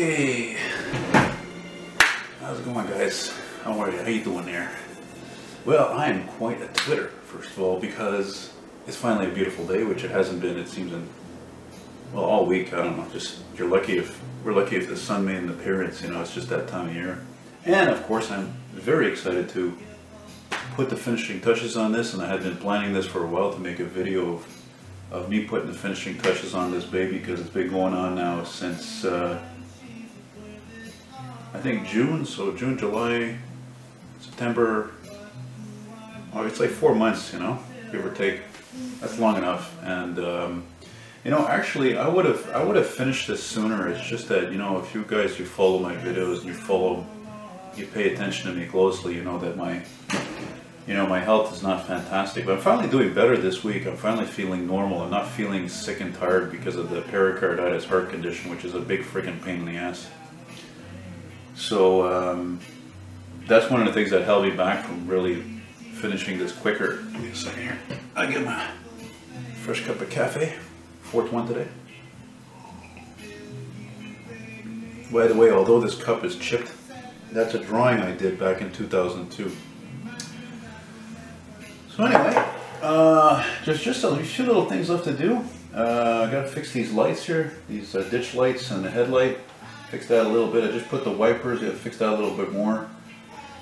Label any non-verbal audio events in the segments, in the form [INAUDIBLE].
Okay. How's it going, guys? How are you? How you doing there? Well, I am quite a Twitter, first of all, because it's finally a beautiful day, which it hasn't been, it seems, in, well, all week. I don't know. Just, you're lucky if, we're lucky if the sun made an appearance, you know, it's just that time of year. And, of course, I'm very excited to put the finishing touches on this, and I had been planning this for a while to make a video of of me putting the finishing touches on this baby because it's been going on now since uh, I think June, so June, July, September, oh, it's like four months, you know, give or take. That's long enough. And um, you know, actually, I would have I would have finished this sooner. It's just that you know, if you guys you follow my videos and you follow, you pay attention to me closely, you know that my you know, my health is not fantastic, but I'm finally doing better this week. I'm finally feeling normal. I'm not feeling sick and tired because of the pericarditis heart condition, which is a big freaking pain in the ass. So um, that's one of the things that held me back from really finishing this quicker. Give me a second here. I get my fresh cup of cafe, fourth one today. By the way, although this cup is chipped, that's a drawing I did back in 2002. So anyway, uh, there's just a few little things left to do. Uh, I got to fix these lights here, these uh, ditch lights and the headlight. Fix that a little bit. I just put the wipers. Got to fix that a little bit more.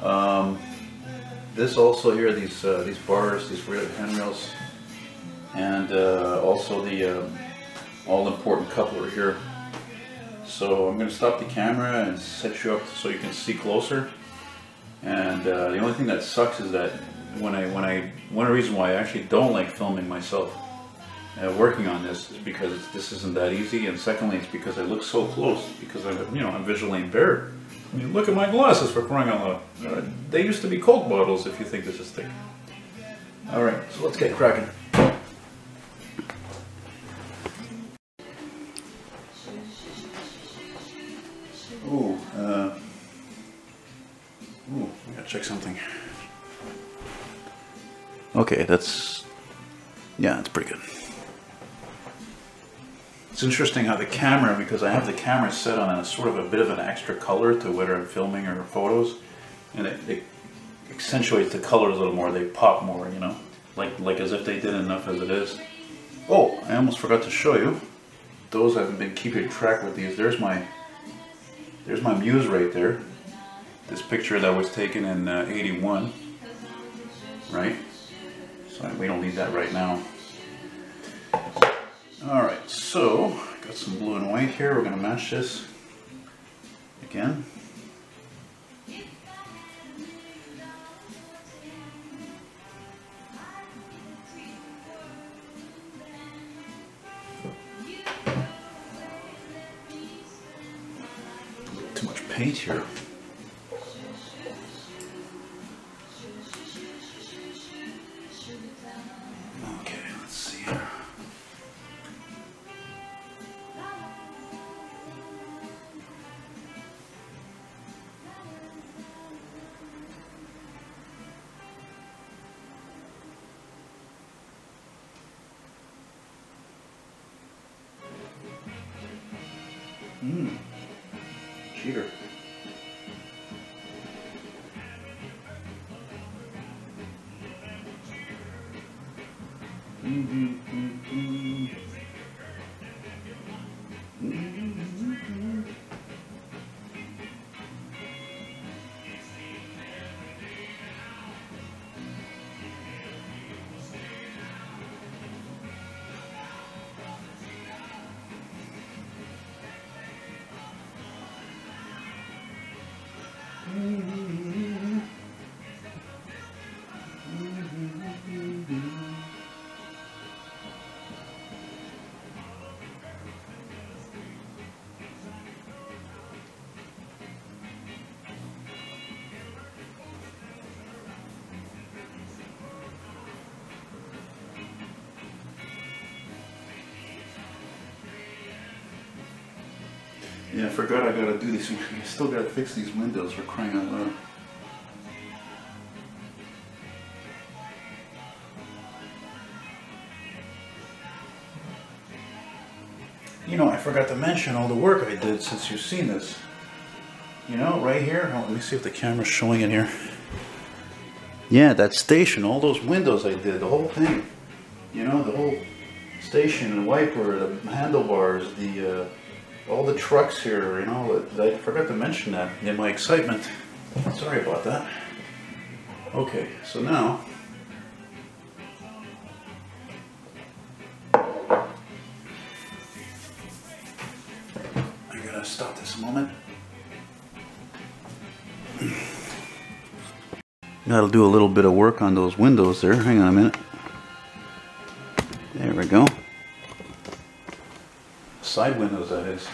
Um, this also here, these uh, these bars, these handrails, and uh, also the um, all important coupler here. So I'm going to stop the camera and set you up so you can see closer. And uh, the only thing that sucks is that when I when I one reason why I actually don't like filming myself uh, working on this is because this isn't that easy, and secondly, it's because I look so close because I'm you know I'm visually impaired. I mean, look at my glasses for crying out loud. Uh, they used to be Coke bottles if you think this is thick. All right, so let's get cracking. Ooh, uh, ooh, I gotta check something. Okay, that's, yeah, that's pretty good. It's interesting how the camera, because I have the camera set on a sort of a bit of an extra color to whether I'm filming or photos, and it, it accentuates the colors a little more, they pop more, you know, like, like as if they did enough as it is. Oh, I almost forgot to show you. Those I haven't been keeping track with these. There's my, there's my muse right there. This picture that was taken in uh, 81, right? So we don't need that right now. All right, so got some blue and white here. We're gonna match this again. Too much paint here. Yeah, I forgot I gotta do this. [LAUGHS] I still gotta fix these windows for crying out loud. you know, I forgot to mention all the work I did since you've seen this. You know, right here, oh, let me see if the camera's showing it here. Yeah, that station, all those windows I did, the whole thing. You know, the whole station and wiper, the handlebars, the uh, all the trucks here, you know, I forgot to mention that in my excitement. Sorry about that. Okay, so now I gotta stop this a moment. Gotta do a little bit of work on those windows there. Hang on a minute. Side windows, that is.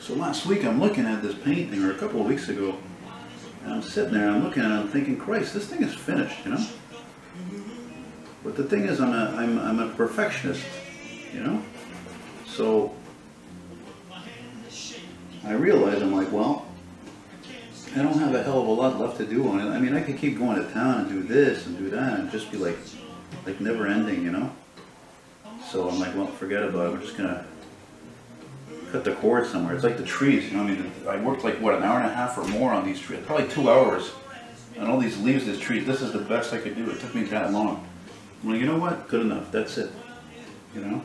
So last week I'm looking at this painting, or a couple of weeks ago, and I'm sitting there, I'm looking at it, I'm thinking, Christ, this thing is finished, you know? But the thing is, I'm a, I'm, I'm a perfectionist, you know? So I realized, I'm like, well, I don't have a hell of a lot left to do on it. I mean, I could keep going to town and do this and do that and just be like, like never ending, you know? So I'm like, well, forget about it. We're just gonna cut the cord somewhere. It's like the trees, you know. I mean, I worked like what an hour and a half or more on these trees, probably two hours, and all these leaves, this tree, This is the best I could do. It took me that long. I'm like, you know what? Good enough. That's it. You know.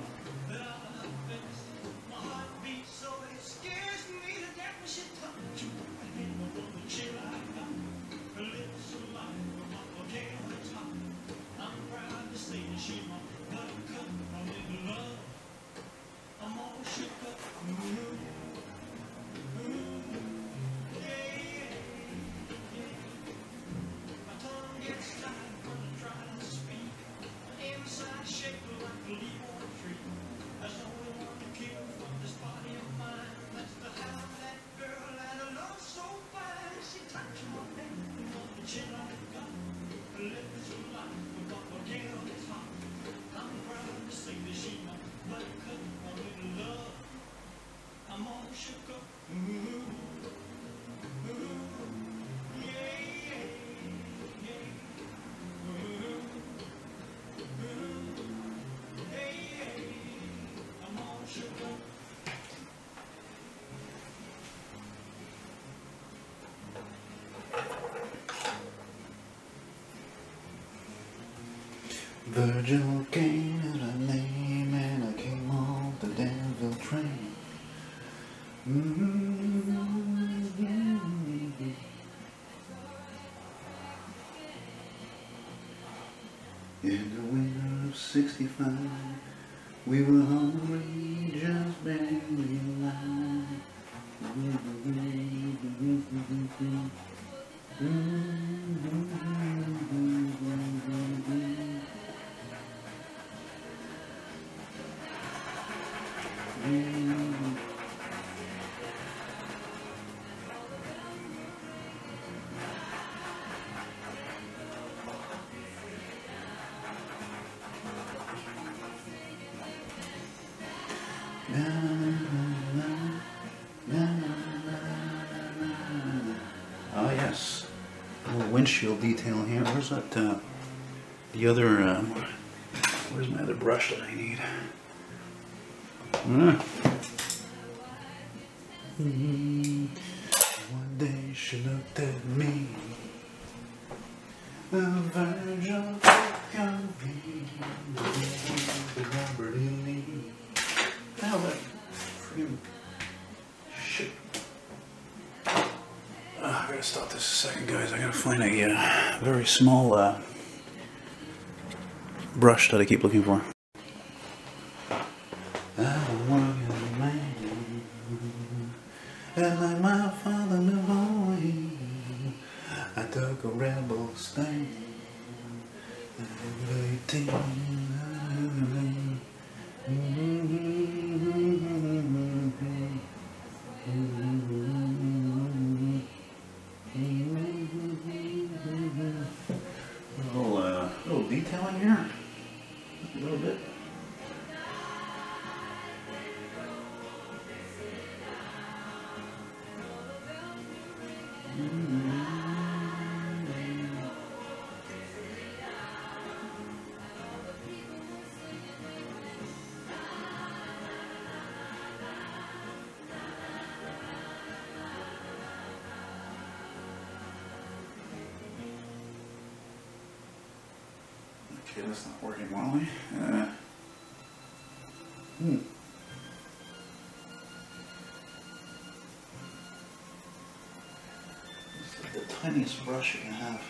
In the winter of 65, we were hungry, just barely alive. Oh windshield detail here. Where's that? Uh, the other. Um, where's my other brush that I need? Mm. Small uh, brush that I keep looking for. Okay, that's not working well. Uh, hmm. This is the tiniest brush you can have.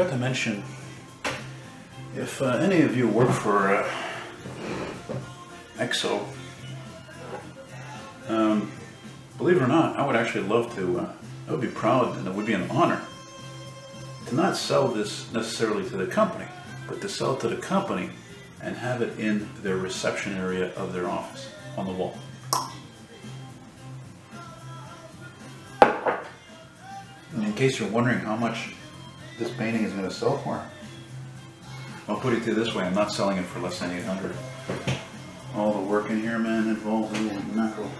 Forgot to mention, if uh, any of you work for uh, EXO, um, believe it or not, I would actually love to, uh, I would be proud and it would be an honor to not sell this necessarily to the company, but to sell it to the company and have it in their reception area of their office on the wall. In case you're wondering how much this painting is going to sell for, I'll put it to this way, I'm not selling it for less than 800. All the work in here, man, involves a little mackerel.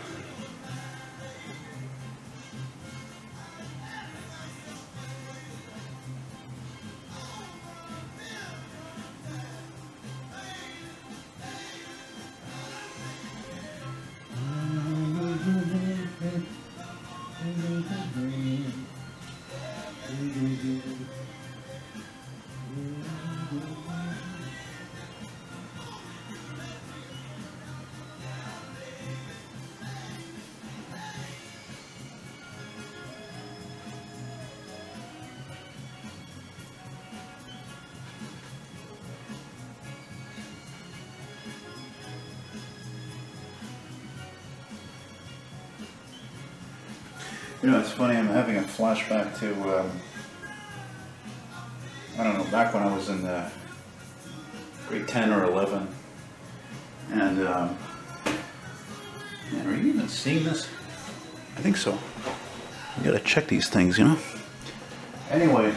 You know, it's funny, I'm having a flashback to, um, I don't know, back when I was in uh, grade 10 or 11. And, um, man, are you even seeing this? I think so. You gotta check these things, you know? Anyway,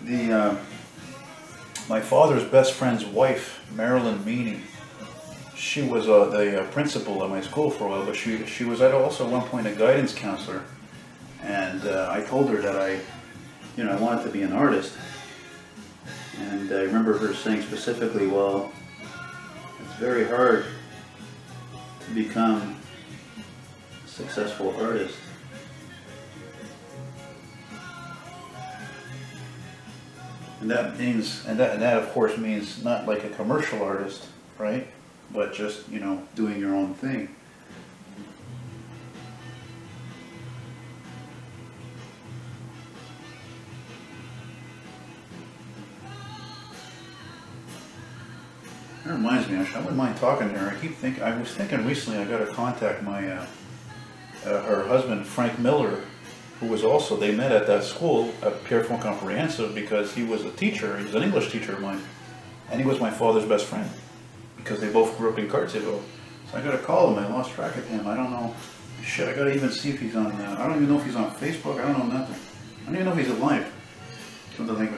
the, uh, my father's best friend's wife, Marilyn Meany, she was uh, the uh, principal at my school for a while, but she she was at also one point a guidance counselor, and uh, I told her that I, you know, I wanted to be an artist, and I remember her saying specifically, "Well, it's very hard to become a successful artist." And that means, and that, and that of course means not like a commercial artist, right? But just, you know, doing your own thing. That reminds me, actually, I wouldn't mind talking to her. I keep thinking, I was thinking recently I got to contact my, uh, uh, her husband, Frank Miller, who was also, they met at that school at Pierrefonds Comprehensive because he was a teacher, he was an English teacher of mine, and he was my father's best friend because they both grew up in Cartierville. So I got to call him. I lost track of him. I don't know. Shit, I got to even see if he's on. Uh, I don't even know if he's on Facebook. I don't know nothing. I don't even know if he's alive. Come to think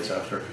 lights after.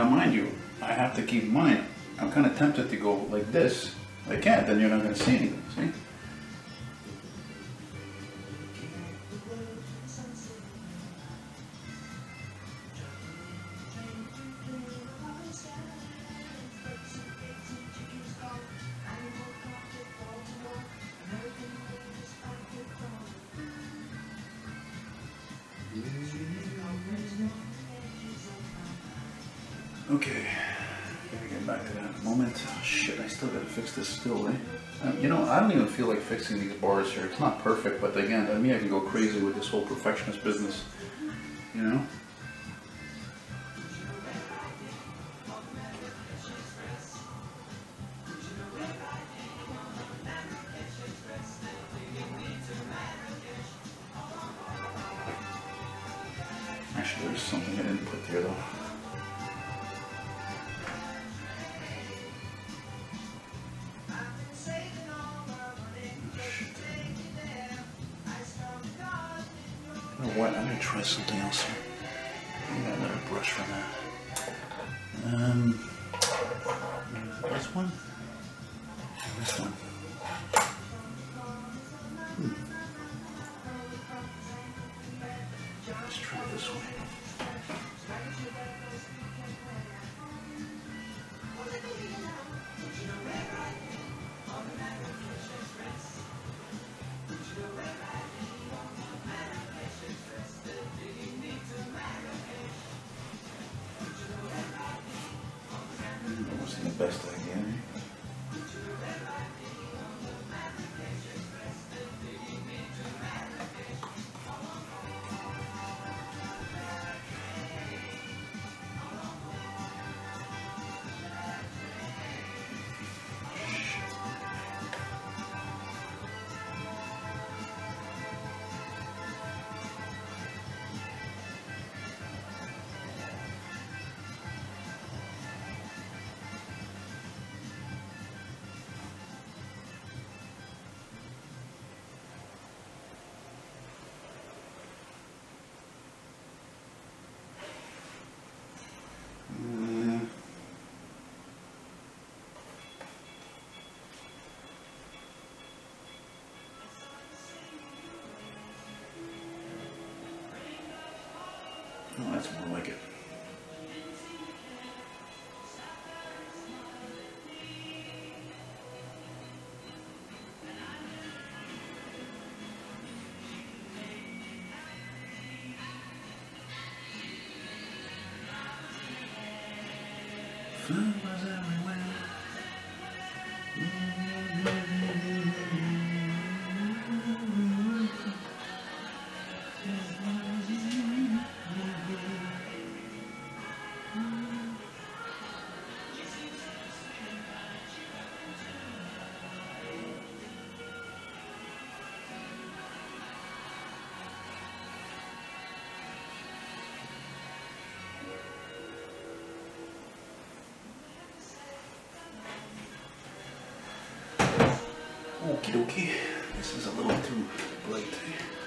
Now, mind you, I have to keep in mind, I'm kind of tempted to go like this. I can't, then you're not going to see anything, see? This still, eh? Um, you know, I don't even feel like fixing these bars here. It's not perfect, but again, I mean, I can go crazy with this whole perfectionist business. You know? Oh, that's more like it. Okie dokie. This is a little too bright.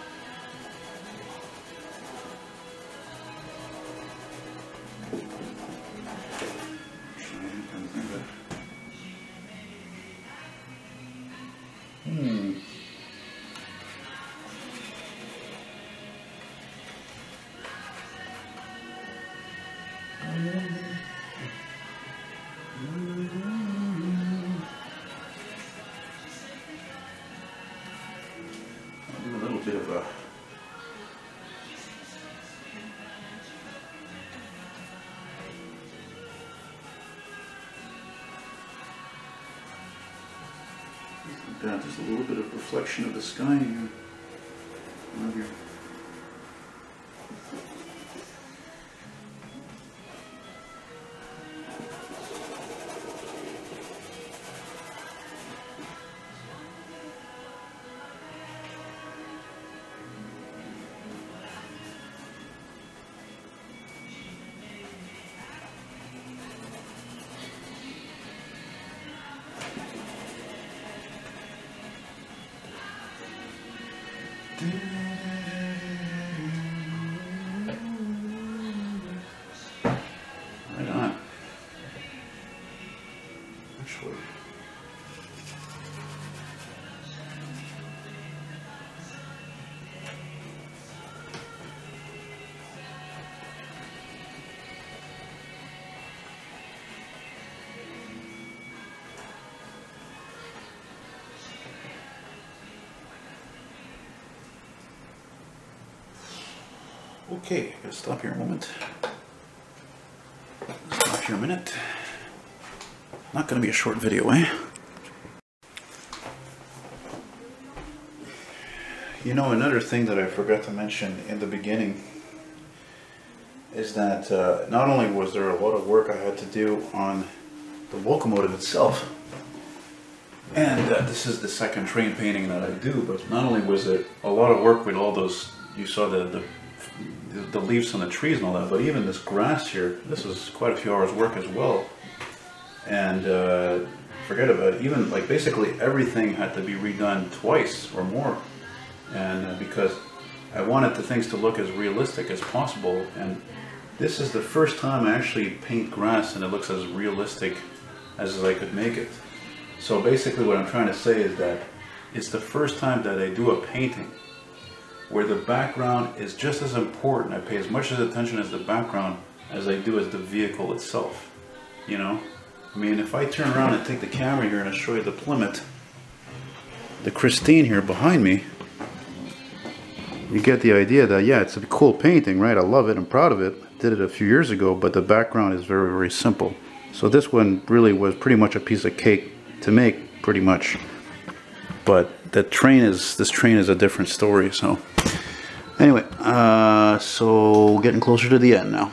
That. There's a little bit of reflection of the sky here. Okay, I gotta stop here a moment. Stop here a minute. Not gonna be a short video, eh? You know, another thing that I forgot to mention in the beginning is that uh, not only was there a lot of work I had to do on the locomotive itself, and uh, this is the second train painting that I do, but not only was it a lot of work with all those, you saw the, the, the leaves on the trees and all that, but even this grass here, this was quite a few hours work as well. And uh, forget about it, even like basically everything had to be redone twice or more. And uh, because I wanted the things to look as realistic as possible, and this is the first time I actually paint grass and it looks as realistic as I could make it. So basically what I'm trying to say is that it's the first time that I do a painting where the background is just as important. I pay as much attention as the background as I do as the vehicle itself. You know? I mean, if I turn around and take the camera here and I show you the Plymouth, the Christine here behind me, you get the idea that, yeah, it's a cool painting, right? I love it. I'm proud of it. Did it a few years ago, but the background is very, very simple. So this one really was pretty much a piece of cake to make, pretty much. But the train is, this train is a different story, so. Anyway, uh, so getting closer to the end now.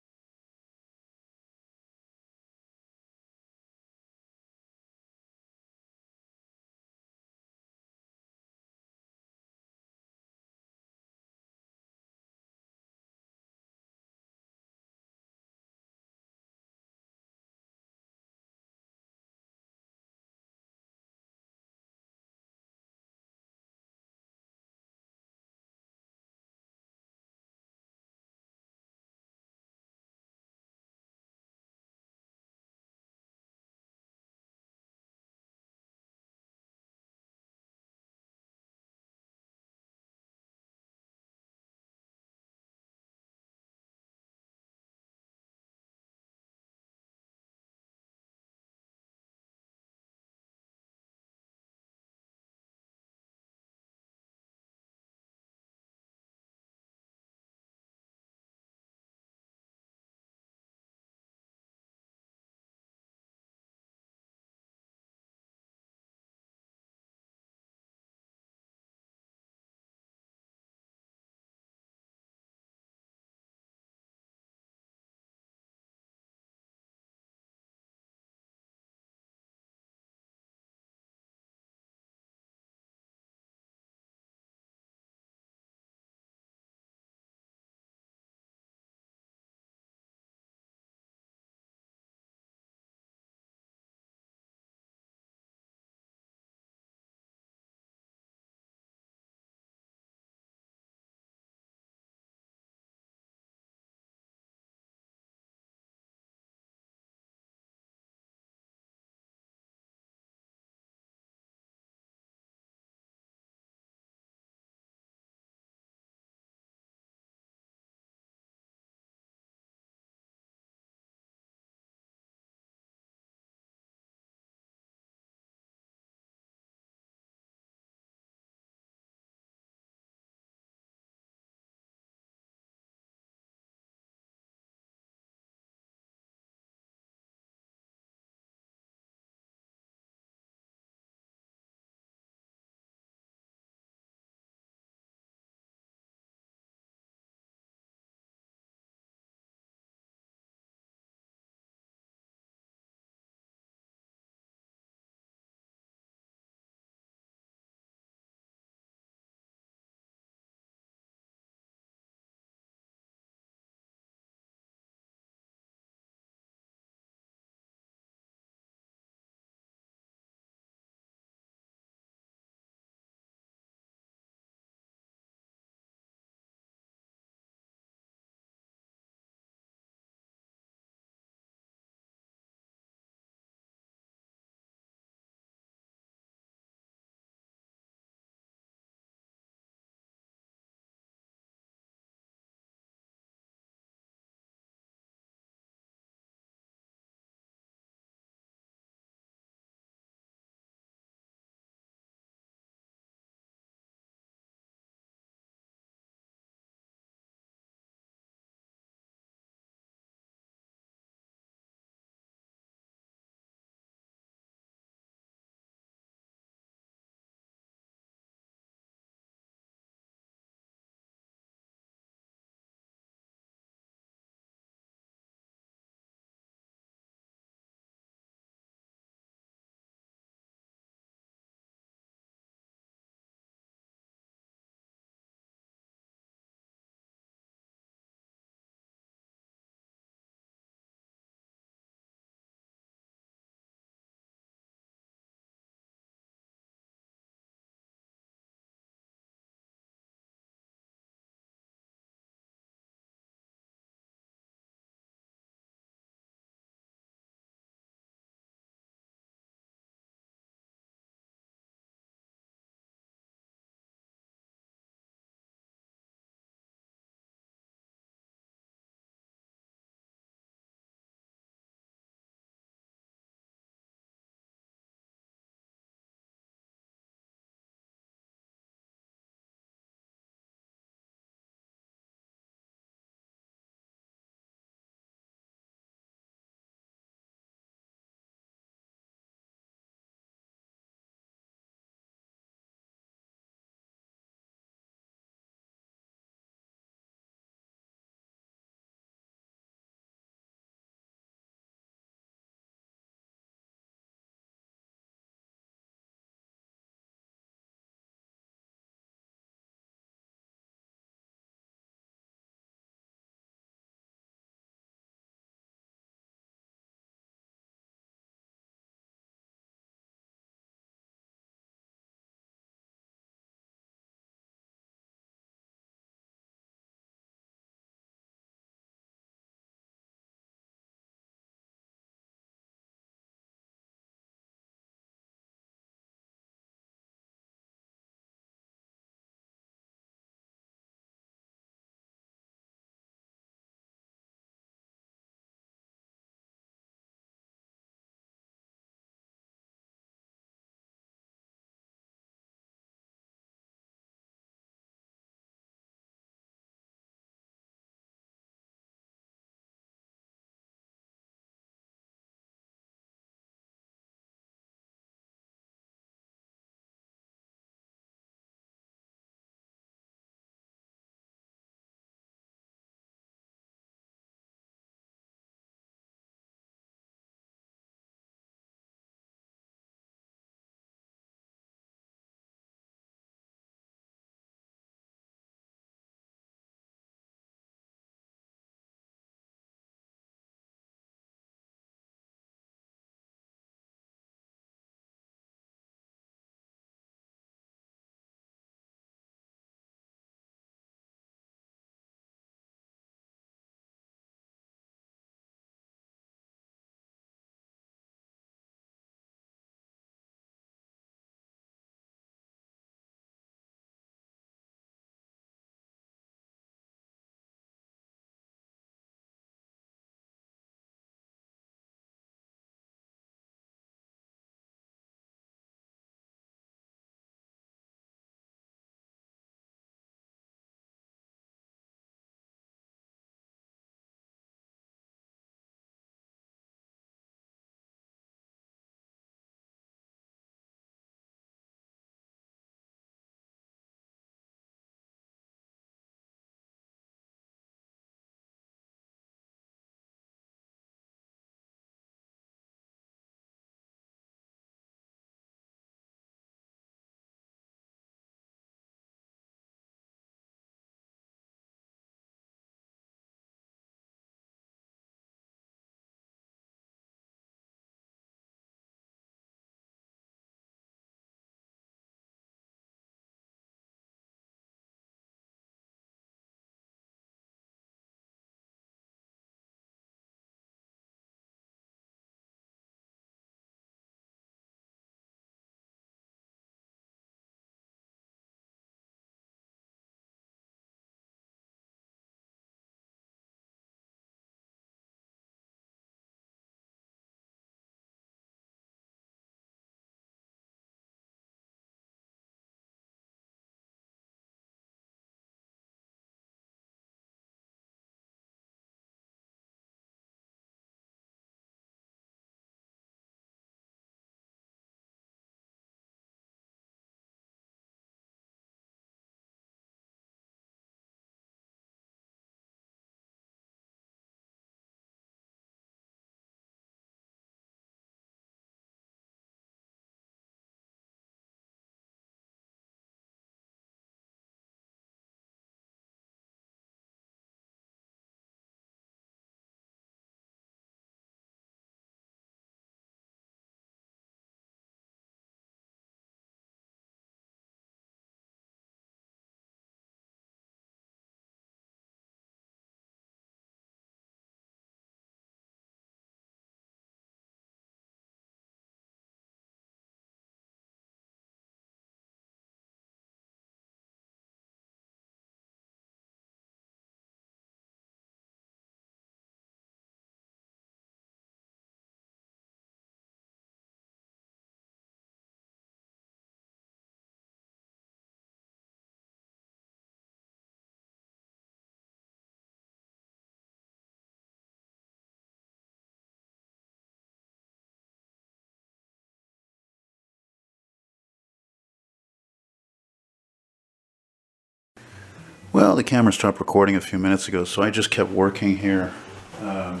Well, the camera stopped recording a few minutes ago, so I just kept working here. Um,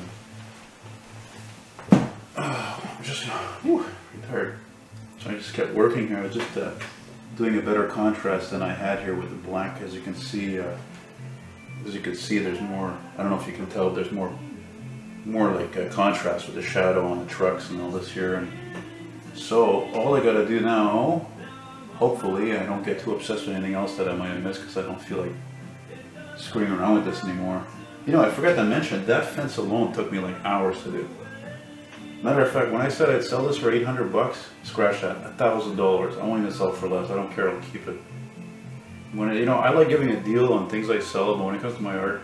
[SIGHS] I'm just tired. So I just kept working here. I was just uh, doing a better contrast than I had here with the black. As you can see, uh, as you can see, there's more. I don't know if you can tell. There's more, more like a contrast with the shadow on the trucks and all this here. And so all I got to do now, hopefully, I don't get too obsessed with anything else that I might have missed because I don't feel like screwing around with this anymore. You know, I forgot to mention that fence alone took me like hours to do. Matter of fact, when I said I'd sell this for 800 bucks, scratch that, a thousand dollars. I want you to sell for less. I don't care. I'll keep it. When you know, I like giving a deal on things I sell, but when it comes to my art,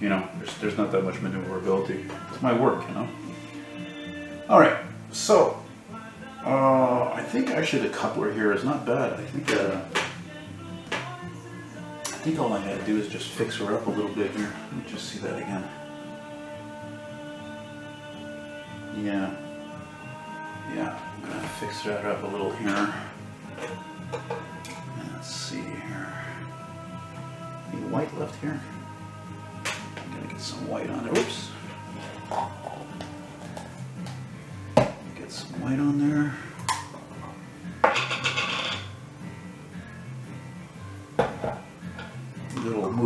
you know, there's there's not that much maneuverability. It's my work, you know. All right, so uh, I think actually the coupler here is not bad. I think. Uh, think all I to do is just fix her up a little bit here. Let me just see that again. Yeah. Yeah, I'm gonna fix that up a little here. Let's see here. Any white left here? I'm gonna get some white on there. Oops. Get some white on there.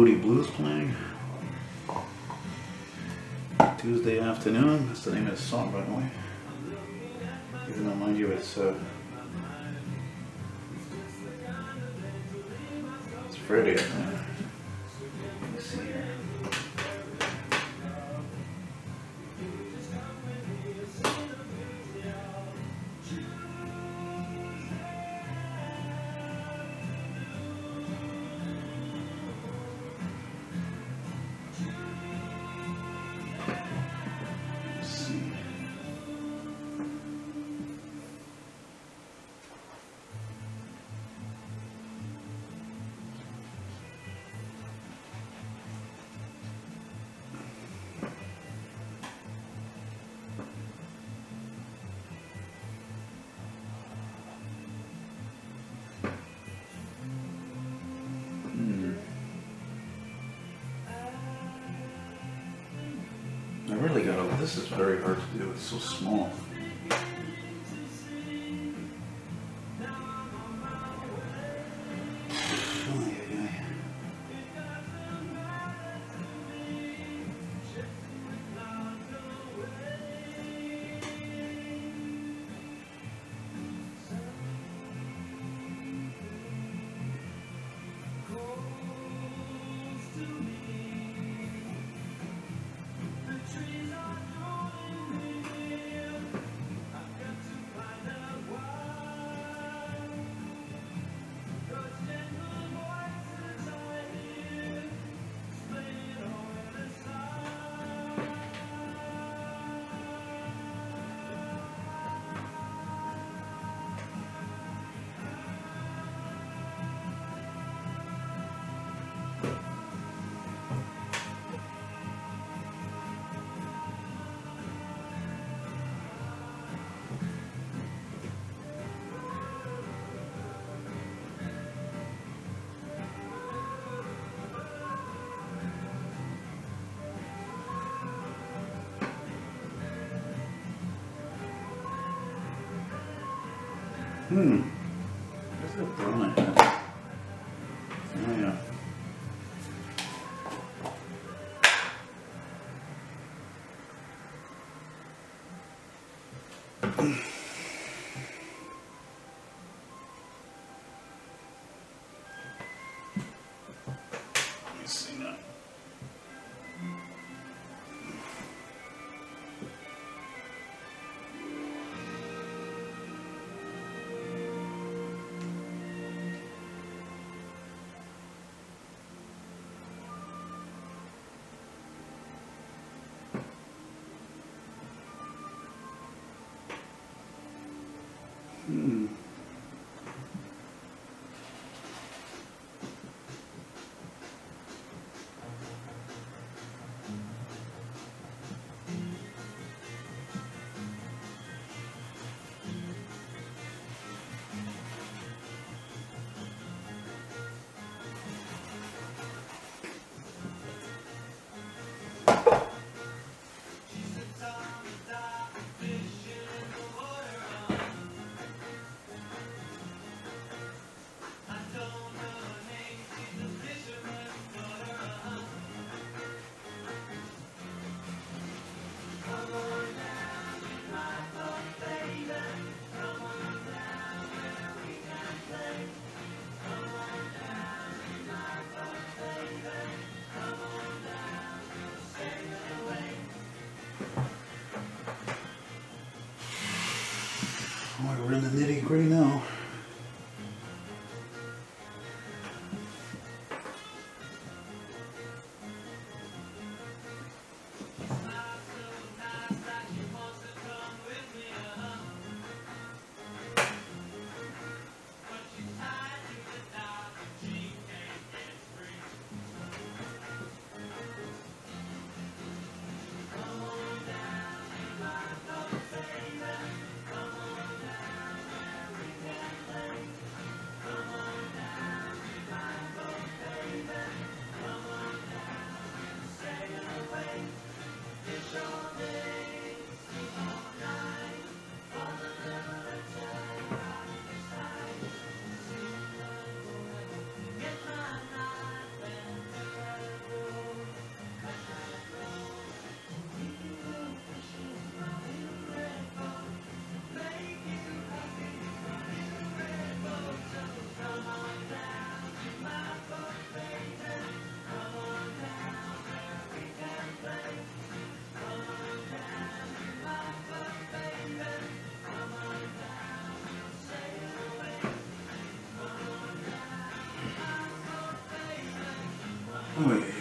Moody Blues playing. Tuesday afternoon. That's the name of the song, by the way. Even though, mind you, it's uh, it's Friday. I. Let me see here. This is very hard to do, it's so small. Hmm. Gritty now. Oi.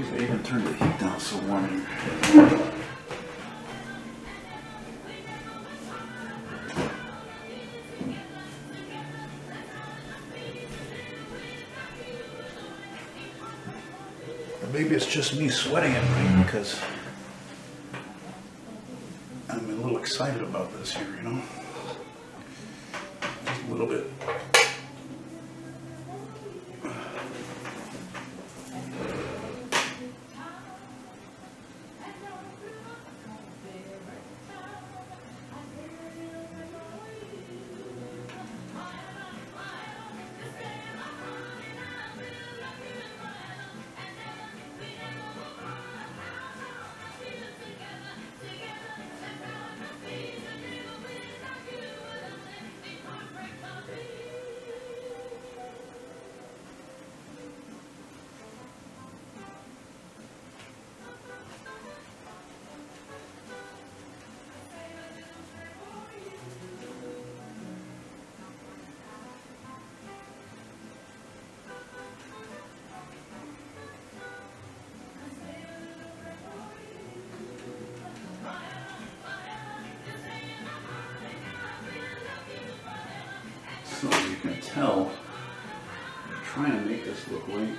Jeez, I even turned the heat down so warm here. Maybe it's just me sweating at night because I'm a little excited about this here, you know? Can tell, I'm trying to make this look light.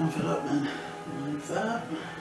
I'm fed up. Hmm.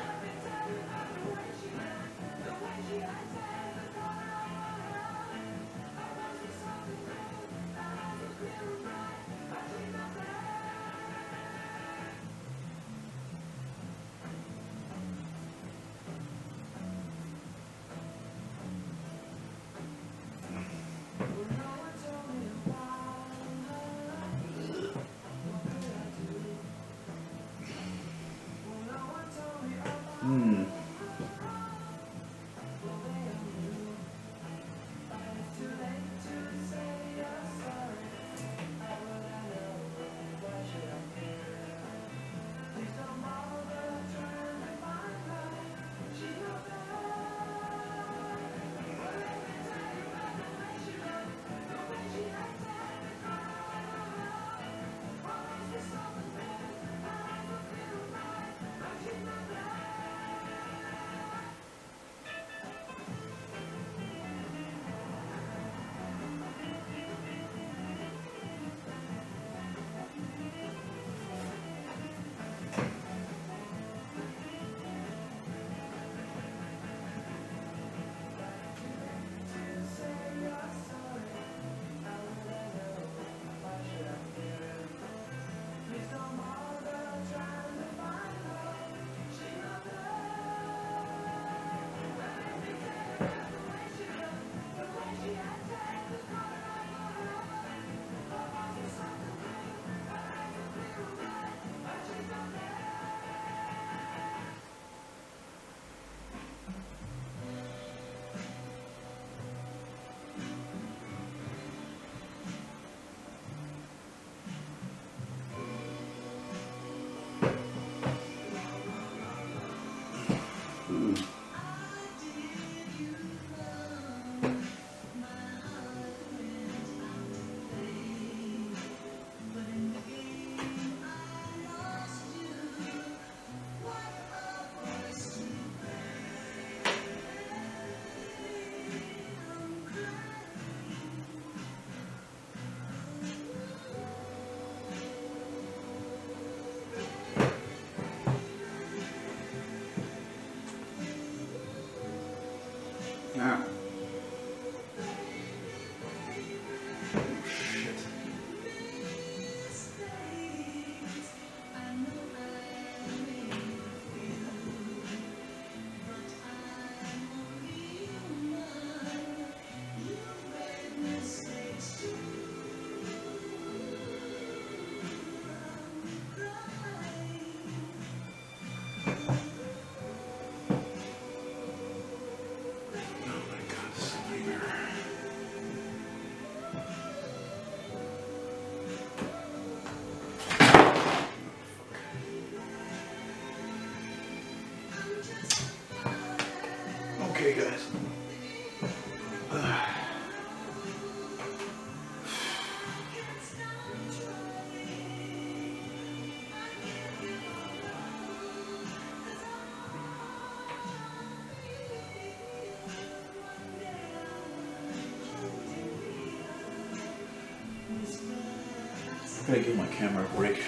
I'm gonna give my camera a break.